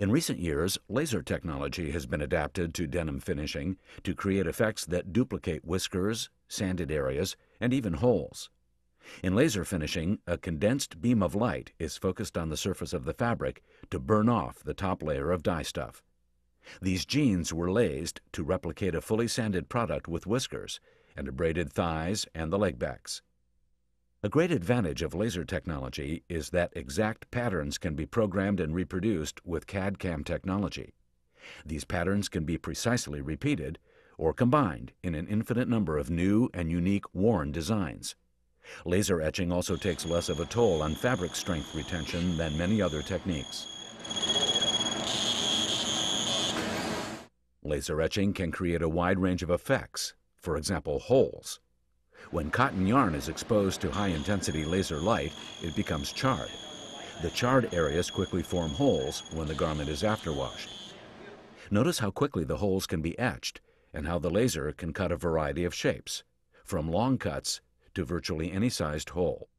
In recent years, laser technology has been adapted to denim finishing to create effects that duplicate whiskers, sanded areas, and even holes. In laser finishing, a condensed beam of light is focused on the surface of the fabric to burn off the top layer of dye stuff. These jeans were lased to replicate a fully sanded product with whiskers and abraded thighs and the leg backs. A great advantage of laser technology is that exact patterns can be programmed and reproduced with CAD-CAM technology. These patterns can be precisely repeated or combined in an infinite number of new and unique worn designs. Laser etching also takes less of a toll on fabric strength retention than many other techniques. Laser etching can create a wide range of effects, for example, holes. When cotton yarn is exposed to high-intensity laser light, it becomes charred. The charred areas quickly form holes when the garment is afterwashed. Notice how quickly the holes can be etched and how the laser can cut a variety of shapes, from long cuts to virtually any sized hole.